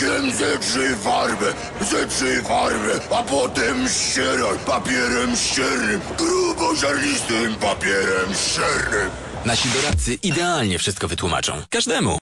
Najpierw zetrzyj farbę, zetrzyj farbę, a potem ścieraj papierem ściernym, grubo papierem ściernym. Nasi doradcy idealnie wszystko wytłumaczą. Każdemu.